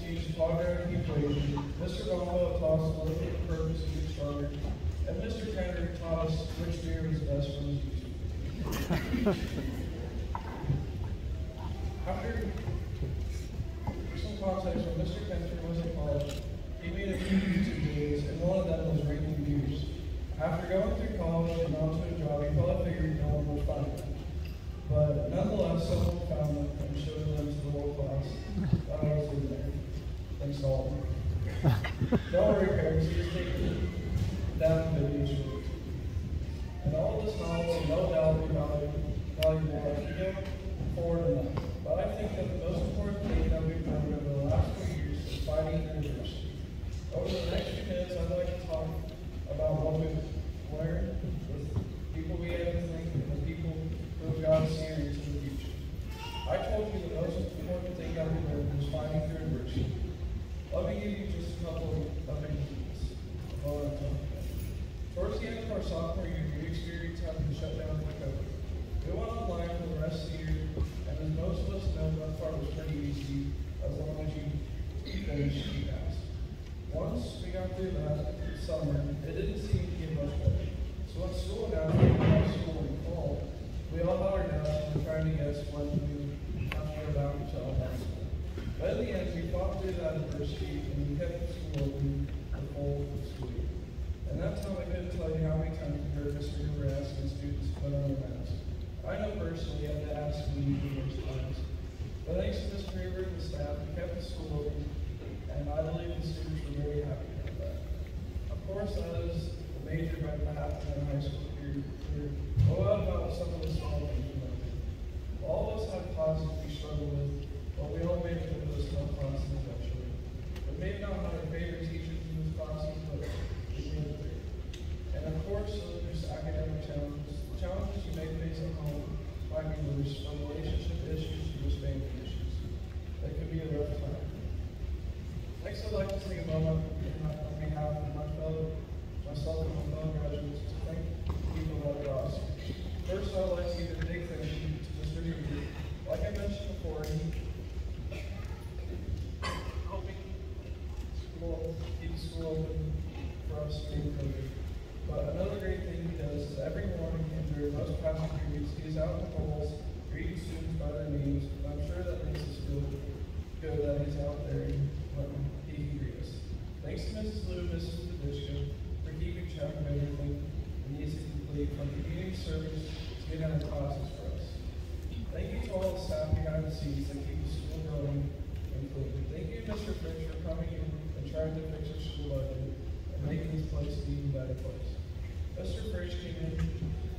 teaches quadratic equation, Mr. Gombo taught us bit of purpose to get stronger, and Mr. Tanner taught us which beer was best for YouTube. After some context, when Mr. Kenter was in college, he made a few YouTube videos, and one of them was ranking beers. After going through college and onto a job, he probably figured no one would find them. But nonetheless, someone found them and showed them to the whole class that I was in there. Thanks to all of Don't worry, parents, he's taking down for you. And all this knowledge will no doubt be valuable, valuable as we go forward in life. But I think that the most important thing that we've learned over the last few years is fighting adversity. Over the next few minutes, I'd like to talk about what we've learned with people we have to think and the people who have gotten serious in the future. I told you the most important thing that we learned was fighting through adversity. Let me give you just a couple of examples of what I'm talking about. Towards the end of our sophomore year, we experienced having to shut down for COVID. We went online for the rest of the year, and as most of us know, that part was pretty easy as long as you finished GPAS. Once we got through that summer, it didn't seem to get much better. So when school announced we have school in fall, we all had our doubts and were trying to guess when we have to go back to elementary school. But in the end, we fought through that adversity and we kept school open the whole school year. And that time I couldn't tell you how many times I heard Mr. Hoover asking students to put on their masks. I know personally I had to ask me numerous times. But thanks to Mr. Hoover and staff, we kept the school open, and I believe the students were very happy about that. Of course, that is a major event that happened in high school period. But what about some of the small things we went through? All of us had classes we struggled with, but we all made it through those tough classes eventually. We may not have our favorite teachers in those classes, but we made it through. And of course, there's academic challenges. Challenges you may face at home might be worse, from relationship issues to just family issues. That could be a rough time. Next, I'd like to take a moment on behalf of my fellow, myself and my fellow graduates to thank people that are awesome. First, I'd like to give a big thank you to Mr. Hoover. Like I mentioned before, he helping school, keep school open for us during COVID. But another great thing he does is every morning and during most passing periods, he's out in the halls, greeting students by their names. And I'm sure that makes us feel good that he's out there and when he can greet us. Thanks to Mrs. Lou, Mrs. Padishka, for keeping track of everything we need to complete from community service to get out of classes for us. Thank you to all the staff behind the scenes that keep the school going and clean. Thank you, Mr. Fritz, for coming in to fix our school budget and making this place an even better place. Mr. Fritz came in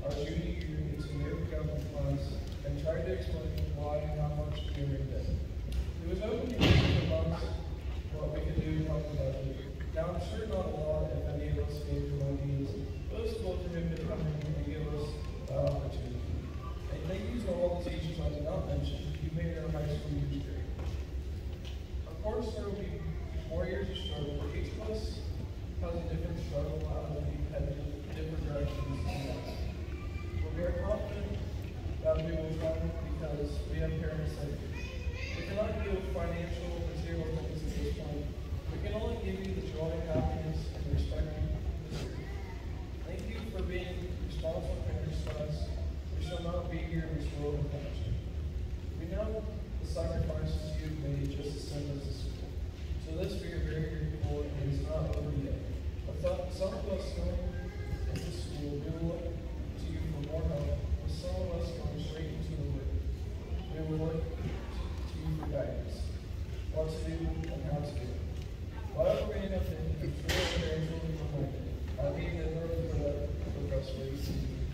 our junior year into American government class and tried to explain why and how much we were in debt. It was open to me for what we could do to help the budget. Now, I'm sure not a lot, if any of us gave them ideas, but it's cool for him to come in and give us the opportunity. And thank you to all the teachers I did not mention, you made our high school years. Of course, there will be more years of struggle, but each of us a different struggle, out of headed different directions in life. But we are confident that we will triumph because we have parents that we cannot with financial, material things at this point. We can only give you the joy, happiness, and respect you. Thank you for being responsible parents to us. We shall not be here in this world without you. We know the sacrifices you've made just to send us school. So this fear very important it's not over yet. But some of us going into this school will look to you for more help, but some of us going straight into the work. We will look to you for guidance, what to do and how to do it. Whatever we end up in, it's really. I leave the room the rest of the